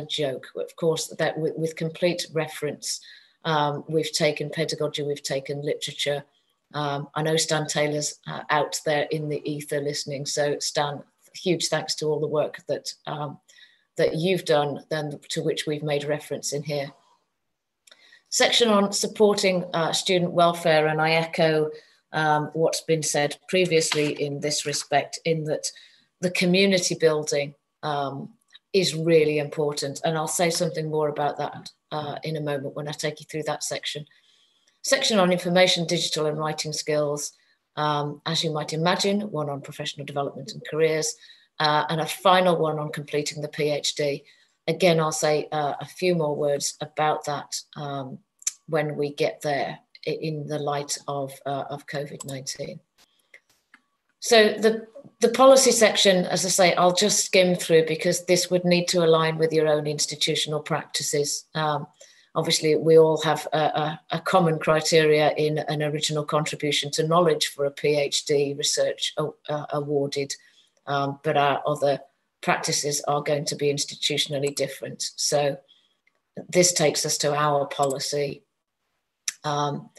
joke, of course, that with, with complete reference, um, we've taken pedagogy, we've taken literature. Um, I know Stan Taylor's uh, out there in the ether listening, so Stan, huge thanks to all the work that um, that you've done, then to which we've made reference in here section on supporting uh, student welfare, and I echo um, what's been said previously in this respect, in that the community building um, is really important. And I'll say something more about that uh, in a moment when I take you through that section. Section on information, digital and writing skills, um, as you might imagine, one on professional development and careers, uh, and a final one on completing the PhD. Again, I'll say uh, a few more words about that um, when we get there in the light of, uh, of COVID-19. So the, the policy section, as I say, I'll just skim through because this would need to align with your own institutional practices. Um, obviously, we all have a, a, a, common criteria in an original contribution to knowledge for a PhD research uh, awarded, um, but our other practices are going to be institutionally different. So this takes us to our policy um,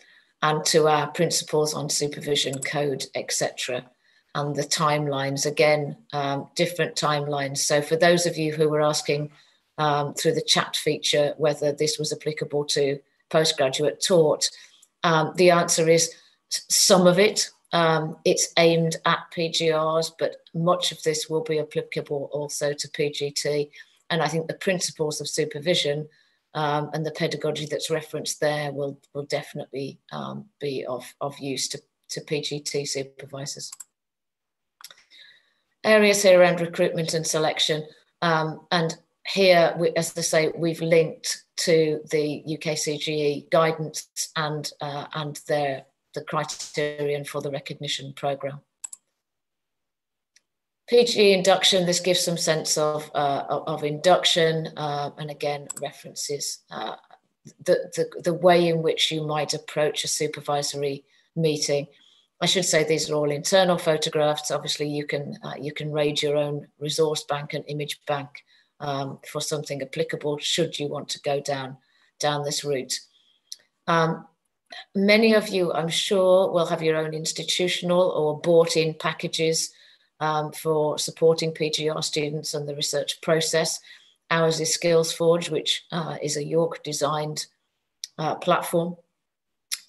and to our principles on supervision code, etc and the timelines again um, different timelines. So for those of you who were asking um, through the chat feature whether this was applicable to postgraduate taught um, the answer is some of it. Um, it's aimed at pgrs but much of this will be applicable also to pgt and i think the principles of supervision um, and the pedagogy that's referenced there will will definitely um, be of, of use to, to pgt supervisors areas here around recruitment and selection. Um, and here, we, as I say, we've linked to the UKCGE guidance and, uh, and their, the criterion for the recognition programme. PGE induction, this gives some sense of, uh, of induction uh, and again references uh, the, the, the way in which you might approach a supervisory meeting I should say these are all internal photographs. Obviously, you can uh, you can raid your own resource bank and image bank um, for something applicable should you want to go down down this route. Um, many of you, I'm sure, will have your own institutional or bought-in packages um, for supporting PGR students and the research process. Ours is SkillsForge, which uh, is a York-designed uh, platform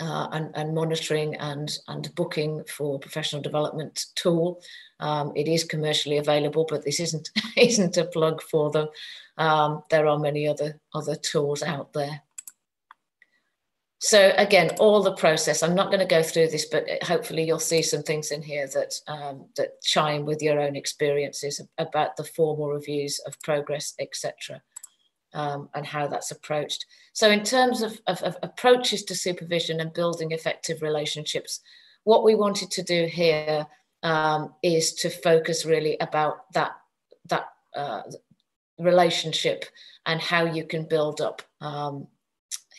uh, and, and, monitoring and, and booking for professional development tool. Um, it is commercially available, but this isn't, (laughs) isn't a plug for them. Um, there are many other, other tools out there. So again, all the process, I'm not going to go through this, but hopefully you'll see some things in here that, um, that chime with your own experiences about the formal reviews of progress, etc um, and how that's approached. So, in terms of, of, of, approaches to supervision and building effective relationships, what we wanted to do here um, is to focus really about that that uh, relationship and how you can build up, um,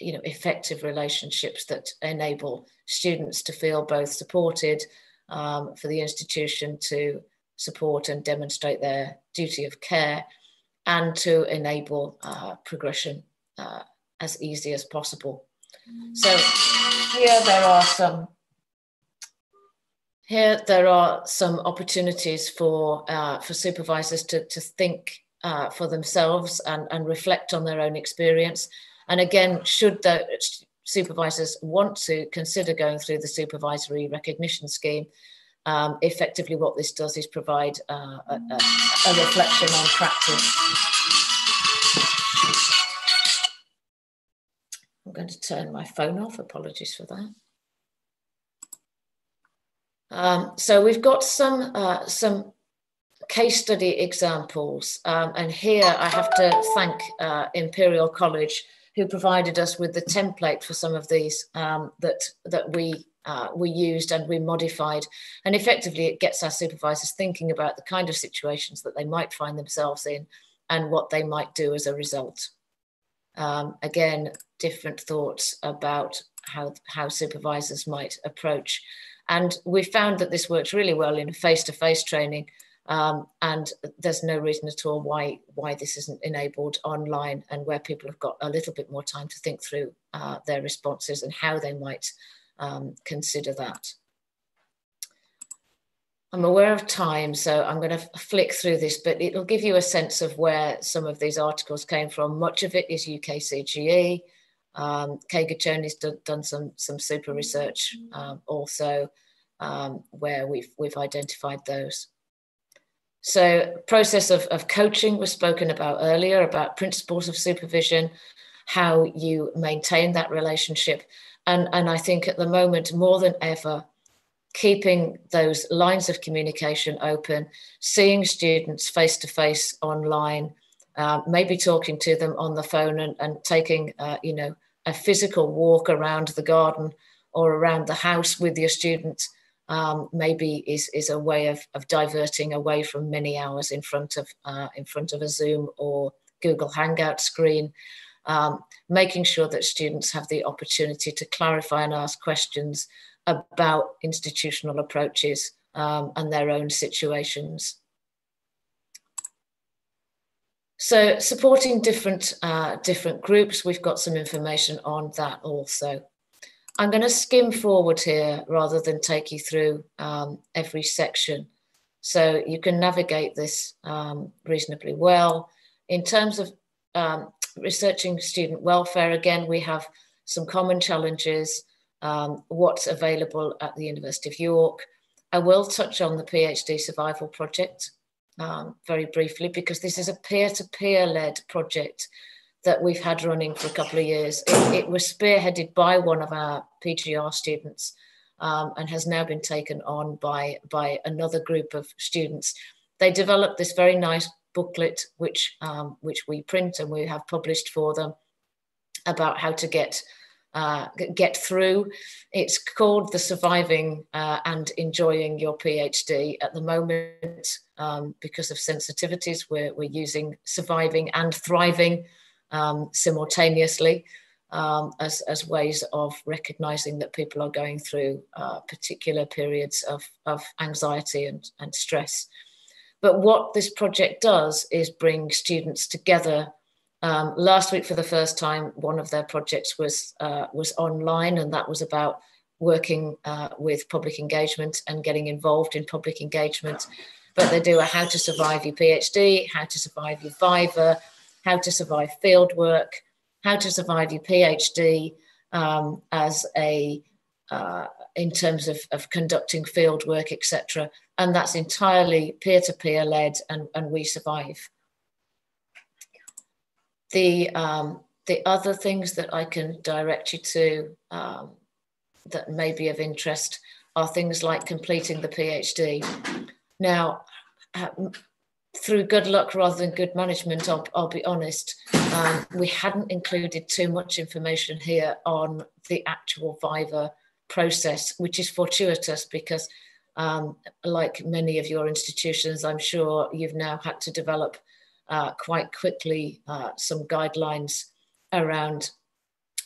you know, effective relationships that enable students to feel both supported, um, for the institution to support and demonstrate their duty of care and to enable uh, progression uh, as easy as possible. So here there are some here there are some opportunities for uh, for supervisors to, to think uh, for themselves and, and reflect on their own experience. And again, should the supervisors want to consider going through the supervisory recognition scheme, um, effectively what this does is provide uh, a, a, reflection on practice. I'm going to turn my phone off, apologies for that. Um, so we've got some, uh, some case study examples. Um, and here I have to thank uh, Imperial College who provided us with the template for some of these um, that, that we uh, we used and we modified. And effectively, it gets our supervisors thinking about the kind of situations that they might find themselves in and what they might do as a result. Um, again, different thoughts about how, how supervisors might approach. And we found that this works really well in face-to-face training. Um, and there's no reason at all why why this isn't enabled online and where people have got a little bit more time to think through uh, their responses and how they might um, consider that. I'm aware of time, so I'm going to flick through this, but it'll give you a sense of where some of these articles came from. Much of it is UKCGE. Um, Kay Guccione's done, done some, some super research um, also, um, where we've, we've identified those. So process of, of coaching was spoken about earlier about principles of supervision, how you maintain that relationship. And, and I think at the moment, more than ever, keeping those lines of communication open, seeing students face to face online, uh, maybe talking to them on the phone and, and taking, uh, you know, a physical walk around the garden or around the house with your students um, maybe is, is a way of, of diverting away from many hours in front of uh, in front of a Zoom or Google Hangout screen, um, making sure that students have the opportunity to clarify and ask questions about institutional approaches um, and their own situations. So supporting different, uh, different groups, we've got some information on that also. I'm going to skim forward here rather than take you through um, every section. So you can navigate this um, reasonably well. In terms of um, researching student welfare, again, we have some common challenges, um, what's available at the University of York. I will touch on the PhD Survival Project um, very briefly because this is a peer-to-peer led project that we've had running for a couple of years. It, it was spearheaded by one of our PGR students um, and has now been taken on by, by another group of students. They developed this very nice booklet, which, um, which we print and we have published for them about how to get uh, get through. It's called the Surviving uh, and Enjoying Your PhD. At the moment, um, because of sensitivities, we're, we're using surviving and thriving um, simultaneously um, as, as ways of recognizing that people are going through uh, particular periods of, of anxiety and, and stress. But what this project does is bring students together um, last week, for the first time, one of their projects was uh, was online, and that was about working uh, with public engagement and getting involved in public engagement. But they do a how to survive your PhD, how to survive your Viva, how to survive field work, how to survive your PhD um, as a uh, in terms of, of conducting field work, etc. And that's entirely peer-to-peer led, and, and we survive. The um, the other things that I can direct you to um, that may be of interest are things like completing the PhD. Now, uh, through good luck rather than good management, I'll, I'll be honest, um, we hadn't included too much information here on the actual Viva process, which is fortuitous because, um, like many of your institutions, I'm sure you've now had to develop uh, quite quickly uh, some guidelines around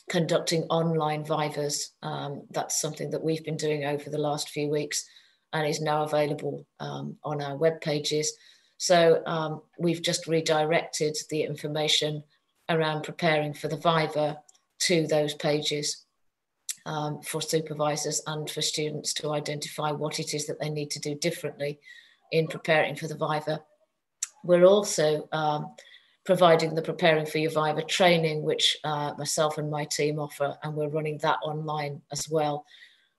conducting online vivas. Um, that's something that we've been doing over the last few weeks and is now available um, on our web pages. So um, we've just redirected the information around preparing for the Viva to those pages um, for supervisors and for students to identify what it is that they need to do differently in preparing for the Viva. We're also um, providing the Preparing for Your Viva training, which uh, myself and my team offer, and we're running that online as well.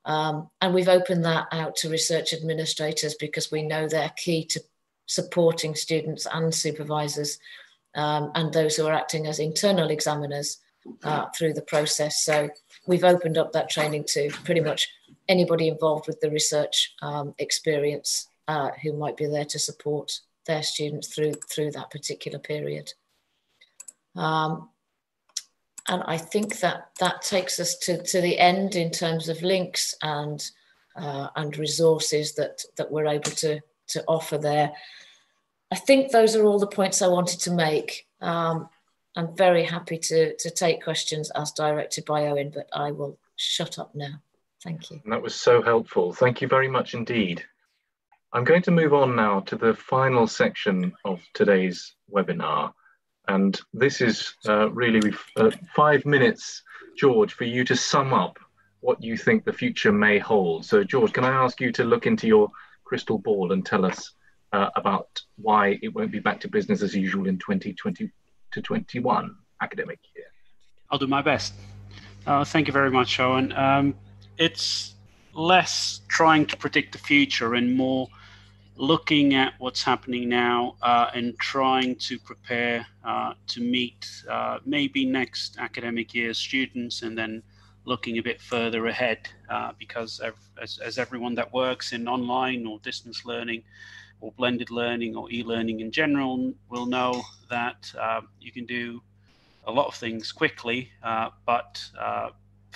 Um, and we've opened that out to research administrators because we know they're key to supporting students and supervisors um, and those who are acting as internal examiners uh, through the process. So we've opened up that training to pretty much anybody involved with the research um, experience uh, who might be there to support their students through through that particular period. Um, and I think that that takes us to, to the end in terms of links and uh, and resources that that we're able to to offer there. I think those are all the points I wanted to make. Um, I'm very happy to to take questions as directed by Owen, but I will shut up now. Thank you. That was so helpful. Thank you very much indeed. I'm going to move on now to the final section of today's webinar. And this is uh, really uh, five minutes, George, for you to sum up what you think the future may hold. So, George, can I ask you to look into your crystal ball and tell us uh, about why it won't be back to business as usual in 2020 to 21 academic year? I'll do my best. Uh, thank you very much, Owen. Um, it's less trying to predict the future and more looking at what's happening now uh, and trying to prepare uh, to meet uh, maybe next academic year students and then looking a bit further ahead uh, because as, as, everyone that works in online or distance learning or blended learning or e-learning in general will know that uh, you can do a lot of things quickly, uh, but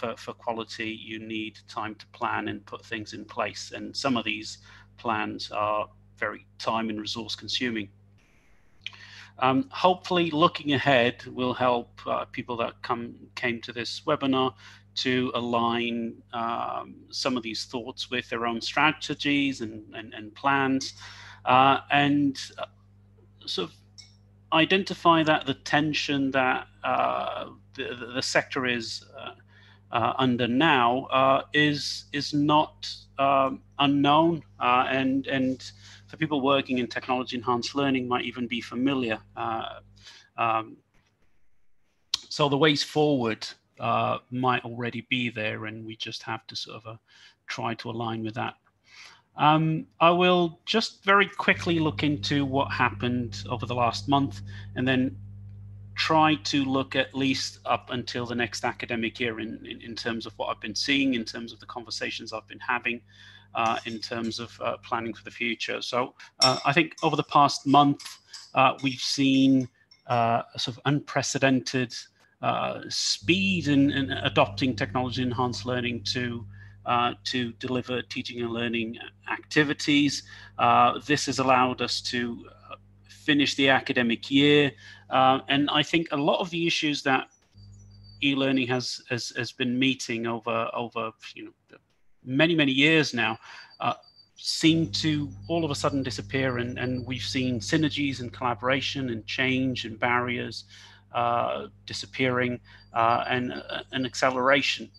for, for quality, you need time to plan and put things in place. And some of these plans are very time and resource consuming. Um, hopefully, looking ahead will help uh, people that come came to this webinar to align um, some of these thoughts with their own strategies and, and, and plans, uh, and uh, sort of identify that the tension that uh, the, the sector is uh, uh, under now uh, is is not um, unknown and and for people working in technology enhanced learning might even be familiar. Um, so the ways forward uh, might already be there, and we just have to sort of uh, try to align with that. Um, I will just very quickly look into what happened over the last month, and then try to look at least up until the next academic year in, in, in, terms of what I've been seeing, in terms of the conversations I've been having, uh, in terms of uh, planning for the future. So uh, I think over the past month, uh, we've seen uh, a sort of unprecedented uh, speed in, in, adopting technology enhanced learning to to deliver teaching and learning activities. this has allowed us to finish the academic year uh, and I think a lot of the issues that e-learning has, has has been meeting over over you know many many years now uh, seem to all of a sudden disappear, and and we've seen synergies and collaboration and change and barriers uh, disappearing uh, and uh, an acceleration.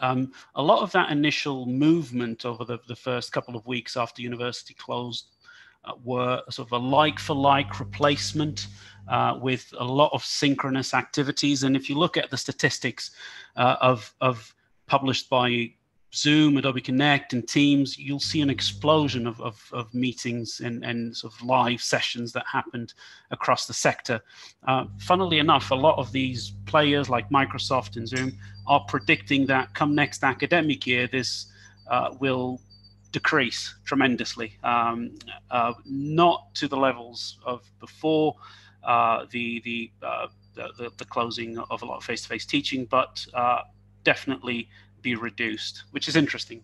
Um, a lot of that initial movement over the, the first couple of weeks after university closed uh, were sort of a like for like replacement uh, with a lot of synchronous activities. And if you look at the statistics uh, of, of published by Zoom, Adobe Connect, and Teams, you'll see an explosion of, of, of meetings and, and sort of live sessions that happened across the sector. Uh, funnily enough, a lot of these players like Microsoft and Zoom are predicting that come next academic year, this uh, will decrease tremendously, um, uh, not to the levels of before, uh, the, the, uh, the, the, closing of a lot of face-to-face teaching, but uh, definitely be reduced, which is interesting.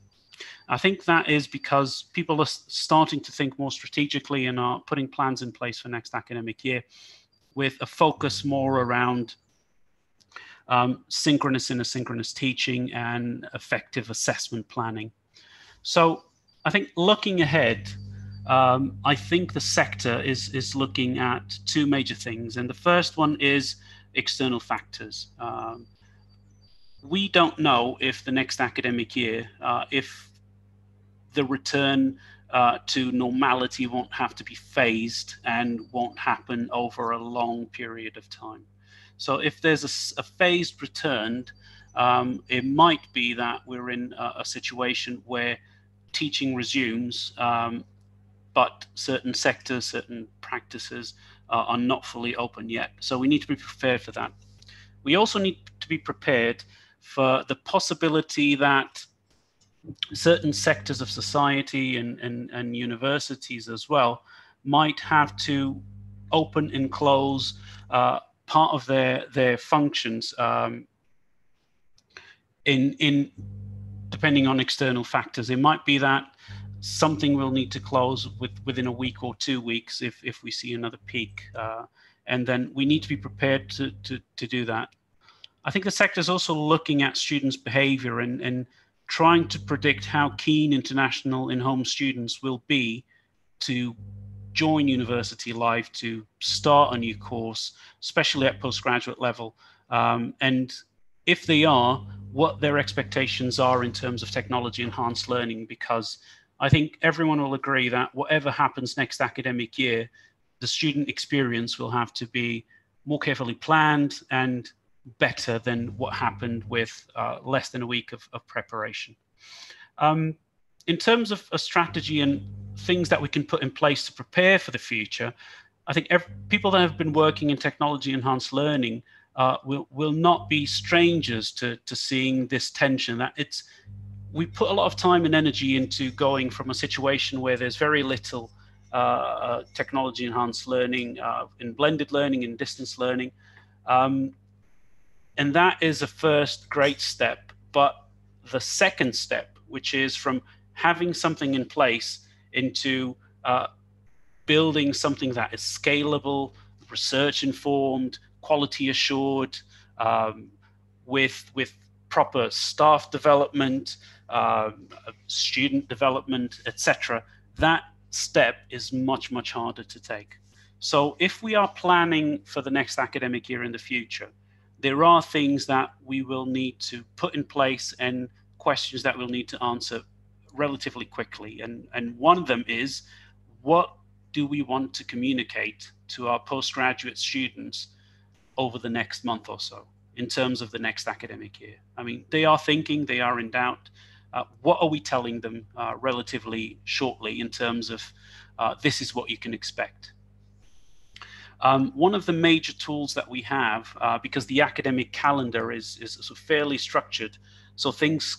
I think that is because people are starting to think more strategically and are putting plans in place for next academic year with a focus more around um, synchronous and asynchronous teaching and effective assessment planning. So I think looking ahead, um, I think the sector is is looking at two major things, and the first one is external factors. Um, we don't know if the next academic year, uh, if the return uh, to normality won't have to be phased and won't happen over a long period of time. So if there's a, a phased return, um, it might be that we're in a, a situation where teaching resumes um, but certain sectors, certain practices uh, are not fully open yet. So we need to be prepared for that. We also need to be prepared for the possibility that certain sectors of society and, and, and universities as well might have to open and close uh, part of their their functions um, in in depending on external factors. It might be that something will need to close with, within a week or two weeks if, if we see another peak. Uh, and then we need to be prepared to, to, to do that. I think the sector is also looking at students' behavior and, and trying to predict how keen international in-home students will be to join university life, to start a new course, especially at postgraduate level. Um, and if they are, what their expectations are in terms of technology enhanced learning, because I think everyone will agree that whatever happens next academic year, the student experience will have to be more carefully planned and better than what happened with uh, less than a week of, of preparation. Um, in terms of a strategy and things that we can put in place to prepare for the future, I think every, people that have been working in technology enhanced learning uh, will will not be strangers to to seeing this tension. That it's we put a lot of time and energy into going from a situation where there's very little uh, uh, technology enhanced learning uh, in blended learning and distance learning, um, and that is a first great step. But the second step, which is from having something in place into uh, building something that is scalable, research informed, quality assured, um, with with proper staff development, uh, student development, etc. That step is much much harder to take. So if we are planning for the next academic year in the future, there are things that we will need to put in place and questions that we'll need to answer relatively quickly. And, and one of them is what do we want to communicate to our postgraduate students over the next month or so in terms of the next academic year? I mean, they are thinking, they are in doubt. Uh, what are we telling them uh, relatively shortly in terms of uh, this is what you can expect? Um, one of the major tools that we have, uh, because the academic calendar is, is sort of fairly structured, so things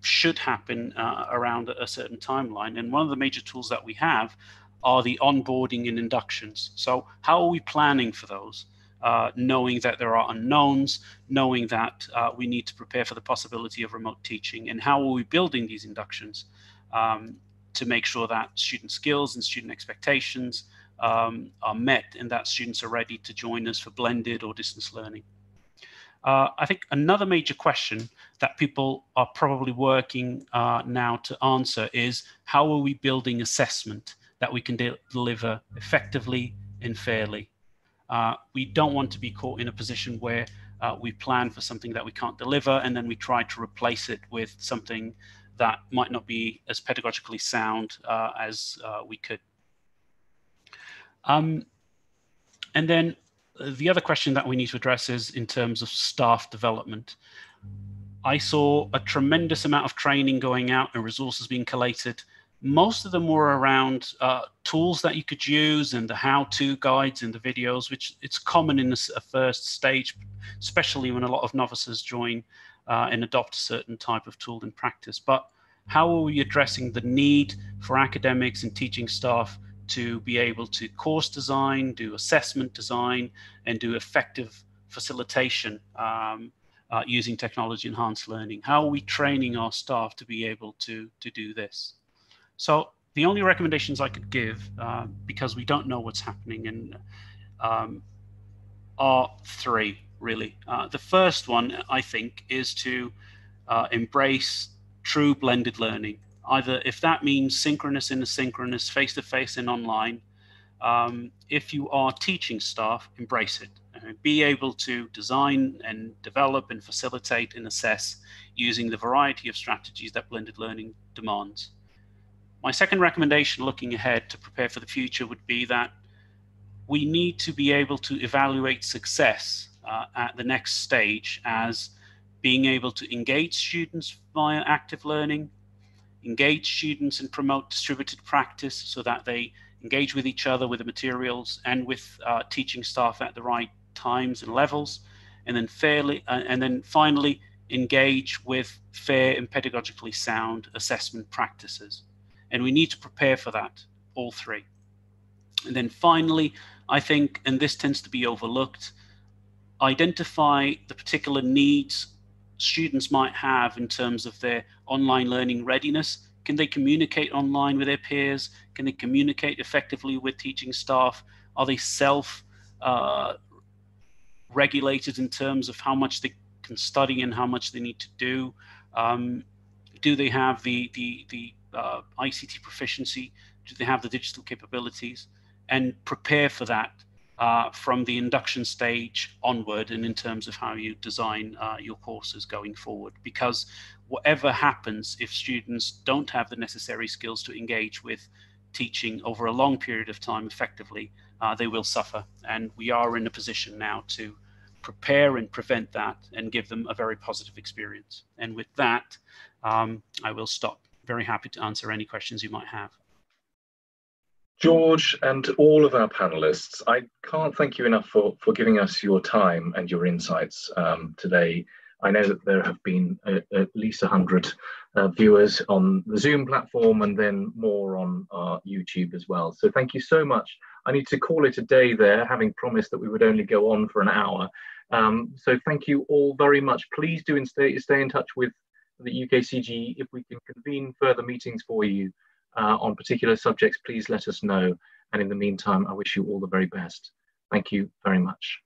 should happen uh, around a certain timeline. And one of the major tools that we have are the onboarding and inductions. So how are we planning for those? Uh, knowing that there are unknowns, knowing that uh, we need to prepare for the possibility of remote teaching, and how are we building these inductions um, to make sure that student skills and student expectations um, are met and that students are ready to join us for blended or distance learning. Uh, I think another major question that people are probably working uh, now to answer is how are we building assessment that we can de deliver effectively and fairly? Uh, we don't want to be caught in a position where uh, we plan for something that we can't deliver and then we try to replace it with something that might not be as pedagogically sound uh, as uh, we could. Um, and then the other question that we need to address is in terms of staff development. I saw a tremendous amount of training going out and resources being collated. Most of them were around uh, tools that you could use and the how-to guides and the videos, which it's common in a, first stage, especially when a lot of novices join uh, and adopt a certain type of tool in practice. But how are we addressing the need for academics and teaching staff to be able to course design, do assessment design, and do effective facilitation um, uh, using technology enhanced learning? How are we training our staff to be able to, to do this? So the only recommendations I could give, uh, because we don't know what's happening, and um, are three really. Uh, the first one, I think, is to uh, embrace true blended learning either if that means synchronous and asynchronous, face to face and online. Um, if you are teaching staff, embrace it. Uh, be able to design and develop and facilitate and assess using the variety of strategies that blended learning demands. My second recommendation looking ahead to prepare for the future would be that we need to be able to evaluate success uh, at the next stage as being able to engage students via active learning, engage students and promote distributed practice so that they engage with each other with the materials and with uh, teaching staff at the right times and levels. And then fairly uh, and then finally engage with fair and pedagogically sound assessment practices. And we need to prepare for that all three. And then finally i think and this tends to be overlooked identify the particular needs students might have in terms of their online learning readiness. Can they communicate online with their peers? Can they communicate effectively with teaching staff? Are they self uh, regulated in terms of how much they can study and how much they need to do? Um, do they have the the the uh, ICT proficiency? Do they have the digital capabilities? And prepare for that uh, from the induction stage onward and in terms of how you design uh, your courses going forward. Because whatever happens, if students don't have the necessary skills to engage with teaching over a long period of time effectively, uh, they will suffer. And we are in a position now to prepare and prevent that and give them a very positive experience. And with that, um, I will stop. Very happy to answer any questions you might have. George and all of our panelists, I can't thank you enough for, for giving us your time and your insights um, today. I know that there have been a, at least 100 uh, viewers on the Zoom platform and then more on YouTube as well. So thank you so much. I need to call it a day there, having promised that we would only go on for an hour. Um, so thank you all very much. Please do stay, stay in touch with the UKCGE. If we can convene further meetings for you uh, on particular subjects, please let us know. And in the meantime, I wish you all the very best. Thank you very much.